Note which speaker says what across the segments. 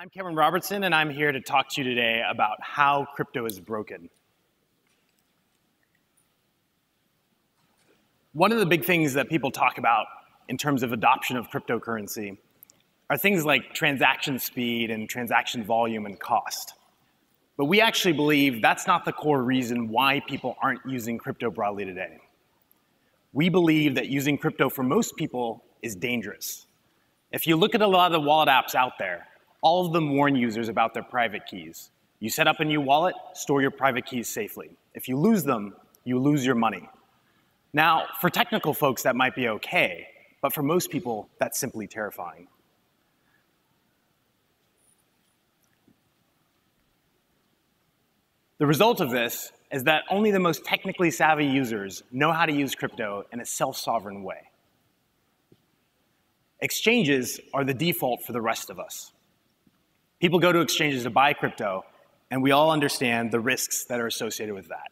Speaker 1: I'm Cameron Robertson, and I'm here to talk to you today about how crypto is broken. One of the big things that people talk about in terms of adoption of cryptocurrency are things like transaction speed and transaction volume and cost. But we actually believe that's not the core reason why people aren't using crypto broadly today. We believe that using crypto for most people is dangerous. If you look at a lot of the wallet apps out there, all of them warn users about their private keys. You set up a new wallet, store your private keys safely. If you lose them, you lose your money. Now, for technical folks, that might be okay, but for most people, that's simply terrifying. The result of this is that only the most technically savvy users know how to use crypto in a self-sovereign way. Exchanges are the default for the rest of us. People go to exchanges to buy crypto, and we all understand the risks that are associated with that.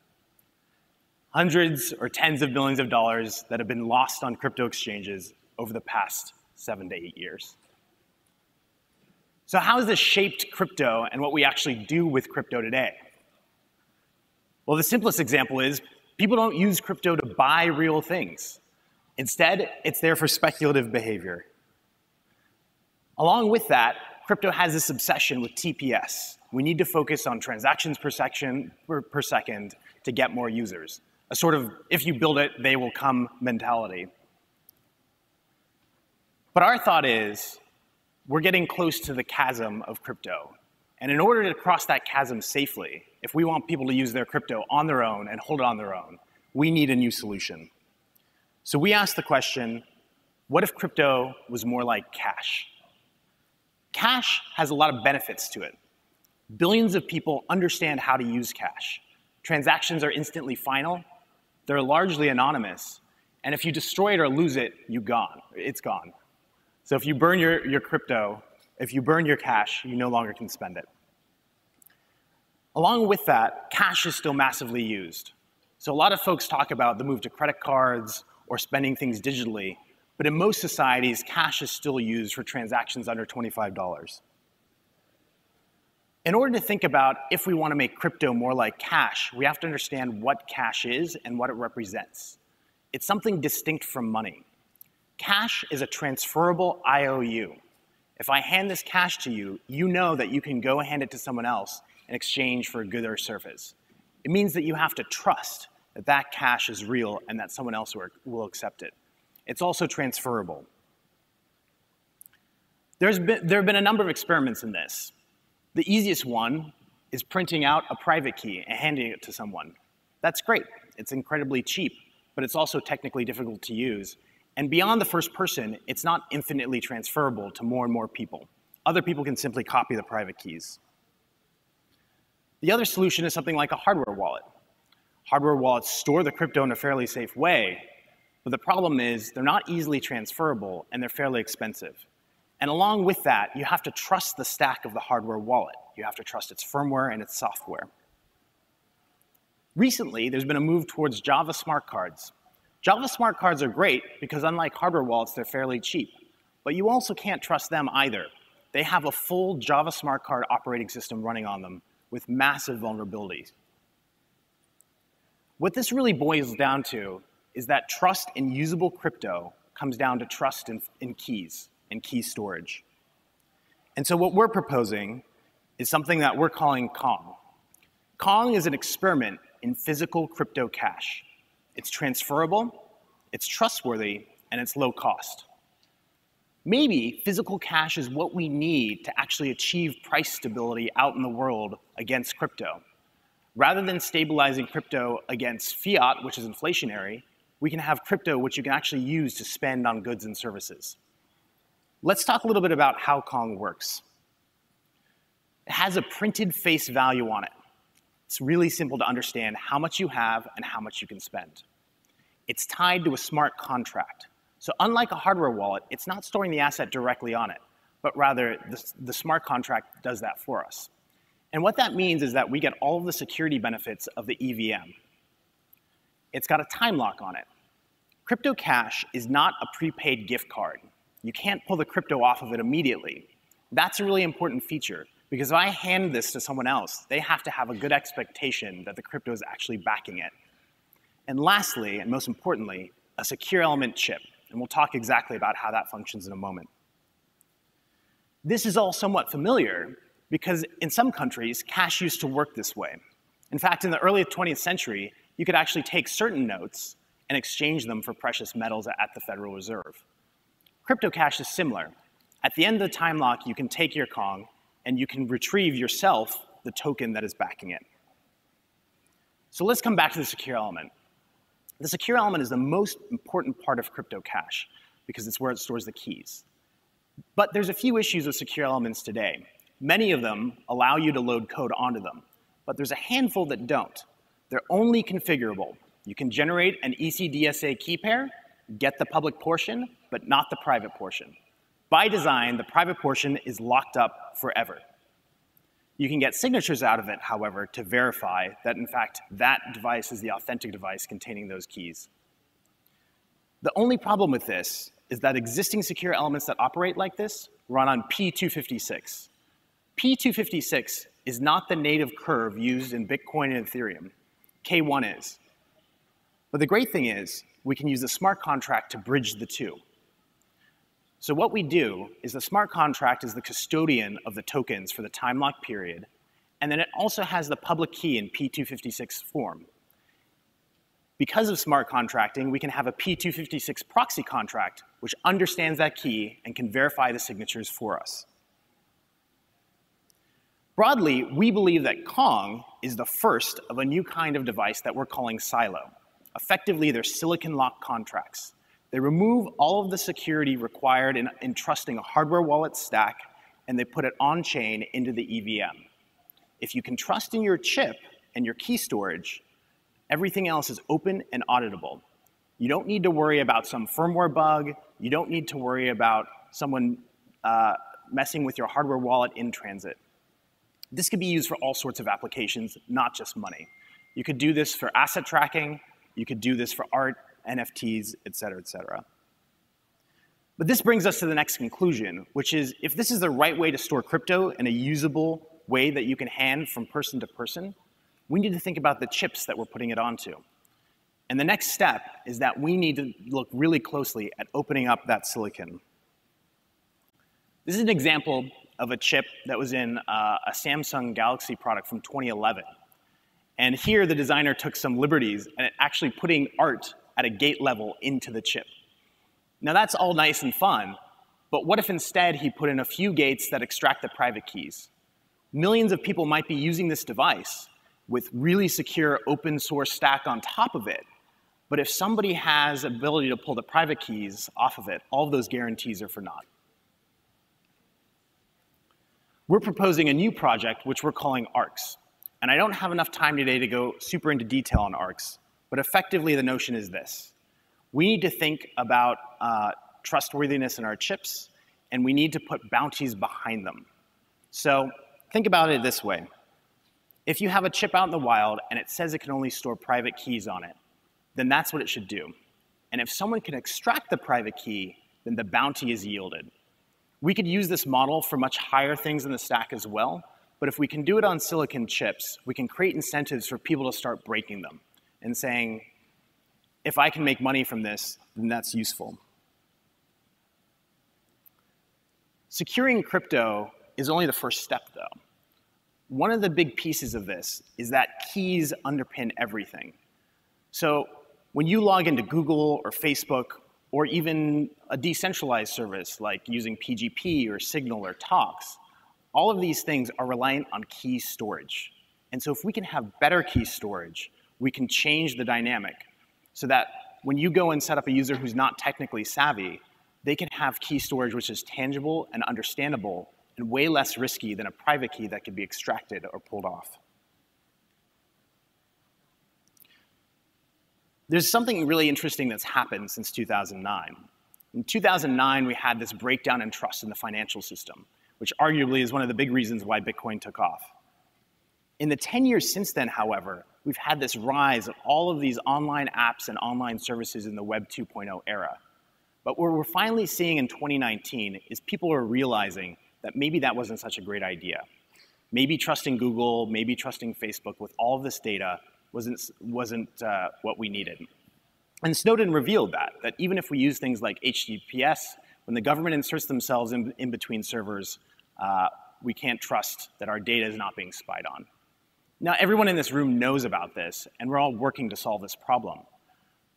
Speaker 1: Hundreds or tens of billions of dollars that have been lost on crypto exchanges over the past seven to eight years. So, how has this shaped crypto and what we actually do with crypto today? Well, the simplest example is people don't use crypto to buy real things. Instead, it's there for speculative behavior. Along with that, crypto has this obsession with TPS. We need to focus on transactions per, section, per, per second to get more users. A sort of if you build it, they will come mentality. But our thought is we're getting close to the chasm of crypto. And in order to cross that chasm safely, if we want people to use their crypto on their own and hold it on their own, we need a new solution. So we asked the question what if crypto was more like cash? Cash has a lot of benefits to it. Billions of people understand how to use cash. Transactions are instantly final, they're largely anonymous, and if you destroy it or lose it, you're gone. It's gone. So if you burn your, your crypto, if you burn your cash, you no longer can spend it. Along with that, cash is still massively used. So a lot of folks talk about the move to credit cards or spending things digitally, but in most societies, cash is still used for transactions under $25. In order to think about if we want to make crypto more like cash, we have to understand what cash is and what it represents. It's something distinct from money. Cash is a transferable IOU. If I hand this cash to you, you know that you can go hand it to someone else in exchange for a good or service. It means that you have to trust that that cash is real and that someone else will accept it. It's also transferable. There's been, there have been a number of experiments in this. The easiest one is printing out a private key and handing it to someone. That's great. It's incredibly cheap, but it's also technically difficult to use. And beyond the first person, it's not infinitely transferable to more and more people. Other people can simply copy the private keys. The other solution is something like a hardware wallet. Hardware wallets store the crypto in a fairly safe way, but the problem is they're not easily transferable and they're fairly expensive. And along with that, you have to trust the stack of the hardware wallet. You have to trust its firmware and its software. Recently, there's been a move towards Java smart cards. Java smart cards are great because unlike hardware wallets, they're fairly cheap. But you also can't trust them either. They have a full Java smart card operating system running on them with massive vulnerabilities. What this really boils down to is that trust in usable crypto comes down to trust in, in keys and key storage. And so what we're proposing is something that we're calling Kong. Kong is an experiment in physical crypto cash. It's transferable, it's trustworthy, and it's low cost. Maybe physical cash is what we need to actually achieve price stability out in the world against crypto. Rather than stabilizing crypto against fiat, which is inflationary, we can have crypto which you can actually use to spend on goods and services. Let's talk a little bit about how Kong works. It has a printed face value on it. It's really simple to understand how much you have and how much you can spend. It's tied to a smart contract. So unlike a hardware wallet, it's not storing the asset directly on it, but rather the, the smart contract does that for us. And what that means is that we get all of the security benefits of the EVM. It's got a time lock on it. Crypto Cash is not a prepaid gift card. You can't pull the crypto off of it immediately. That's a really important feature because if I hand this to someone else, they have to have a good expectation that the crypto is actually backing it. And lastly, and most importantly, a secure element chip. And we'll talk exactly about how that functions in a moment. This is all somewhat familiar because in some countries, cash used to work this way. In fact, in the early 20th century, you could actually take certain notes and exchange them for precious metals at the Federal Reserve. Crypto cash is similar. At the end of the time lock, you can take your Kong and you can retrieve yourself the token that is backing it. So let's come back to the secure element. The secure element is the most important part of crypto cash because it's where it stores the keys. But there's a few issues with secure elements today. Many of them allow you to load code onto them, but there's a handful that don't. They're only configurable. You can generate an ECDSA key pair, get the public portion, but not the private portion. By design, the private portion is locked up forever. You can get signatures out of it, however, to verify that, in fact, that device is the authentic device containing those keys. The only problem with this is that existing secure elements that operate like this run on P256. P256 is not the native curve used in Bitcoin and Ethereum. K1 is. But the great thing is, we can use the smart contract to bridge the two. So what we do is the smart contract is the custodian of the tokens for the time lock period, and then it also has the public key in P256 form. Because of smart contracting, we can have a P256 proxy contract, which understands that key and can verify the signatures for us. Broadly, we believe that Kong is the first of a new kind of device that we're calling Silo. Effectively, they're silicon lock contracts. They remove all of the security required in, in trusting a hardware wallet stack, and they put it on chain into the EVM. If you can trust in your chip and your key storage, everything else is open and auditable. You don't need to worry about some firmware bug. You don't need to worry about someone uh, messing with your hardware wallet in transit. This could be used for all sorts of applications, not just money. You could do this for asset tracking. You could do this for art, NFTs, et cetera, et cetera. But this brings us to the next conclusion, which is if this is the right way to store crypto in a usable way that you can hand from person to person, we need to think about the chips that we're putting it onto. And the next step is that we need to look really closely at opening up that silicon. This is an example of a chip that was in uh, a Samsung Galaxy product from 2011. And here the designer took some liberties and actually putting art at a gate level into the chip. Now that's all nice and fun, but what if instead he put in a few gates that extract the private keys? Millions of people might be using this device with really secure open source stack on top of it. But if somebody has ability to pull the private keys off of it, all of those guarantees are for naught. We're proposing a new project which we're calling ARCs. And I don't have enough time today to go super into detail on ARCs, but effectively the notion is this. We need to think about uh, trustworthiness in our chips, and we need to put bounties behind them. So think about it this way. If you have a chip out in the wild and it says it can only store private keys on it, then that's what it should do. And if someone can extract the private key, then the bounty is yielded. We could use this model for much higher things in the stack as well, but if we can do it on silicon chips, we can create incentives for people to start breaking them and saying, if I can make money from this, then that's useful. Securing crypto is only the first step, though. One of the big pieces of this is that keys underpin everything. So when you log into Google or Facebook or even a decentralized service like using PGP or Signal or Tox, all of these things are reliant on key storage. And so if we can have better key storage, we can change the dynamic so that when you go and set up a user who's not technically savvy, they can have key storage which is tangible and understandable and way less risky than a private key that could be extracted or pulled off. There's something really interesting that's happened since 2009. In 2009, we had this breakdown in trust in the financial system, which arguably is one of the big reasons why Bitcoin took off. In the 10 years since then, however, we've had this rise of all of these online apps and online services in the Web 2.0 era. But what we're finally seeing in 2019 is people are realizing that maybe that wasn't such a great idea. Maybe trusting Google, maybe trusting Facebook with all of this data wasn't, wasn't uh, what we needed. And Snowden revealed that, that even if we use things like HTTPS, when the government inserts themselves in, in between servers, uh, we can't trust that our data is not being spied on. Now, everyone in this room knows about this, and we're all working to solve this problem.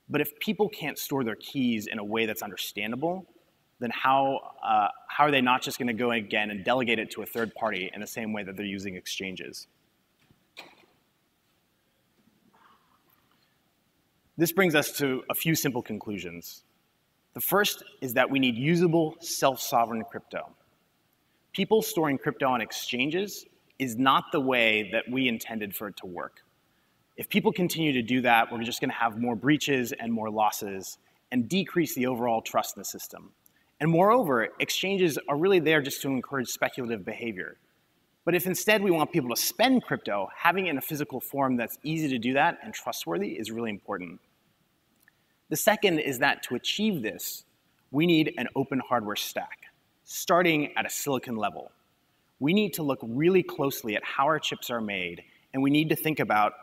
Speaker 1: But if people can't store their keys in a way that's understandable, then how, uh, how are they not just going to go again and delegate it to a third party in the same way that they're using exchanges? This brings us to a few simple conclusions. The first is that we need usable, self-sovereign crypto. People storing crypto on exchanges is not the way that we intended for it to work. If people continue to do that, we're just going to have more breaches and more losses and decrease the overall trust in the system. And moreover, exchanges are really there just to encourage speculative behavior. But if instead we want people to spend crypto, having it in a physical form that's easy to do that and trustworthy is really important. The second is that to achieve this, we need an open hardware stack, starting at a silicon level. We need to look really closely at how our chips are made, and we need to think about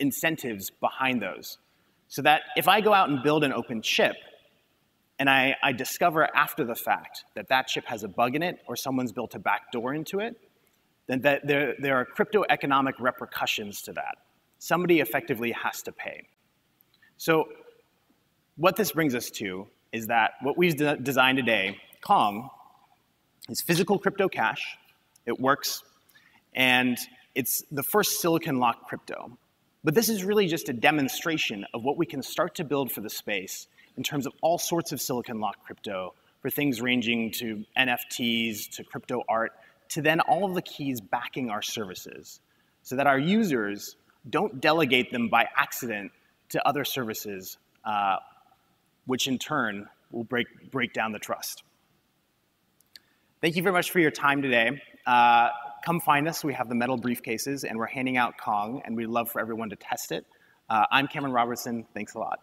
Speaker 1: incentives behind those. So that if I go out and build an open chip, and I, I, discover after the fact that that chip has a bug in it or someone's built a backdoor into it, then there, there are crypto economic repercussions to that. Somebody effectively has to pay. So what this brings us to is that what we've de designed today, Kong, is physical crypto cash. It works, and it's the first silicon lock crypto. But this is really just a demonstration of what we can start to build for the space in terms of all sorts of silicon lock crypto for things ranging to NFTs, to crypto art, to then all of the keys backing our services so that our users don't delegate them by accident to other services, uh, which in turn will break, break down the trust. Thank you very much for your time today. Uh, come find us. We have the metal briefcases, and we're handing out Kong, and we'd love for everyone to test it. Uh, I'm Cameron Robertson. Thanks a lot.